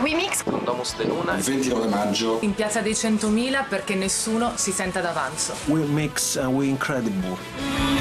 Wimix con Domus de Luna. Il 29 maggio in Piazza dei 100.000 perché nessuno si senta d'avanzo. We mix and we incredible.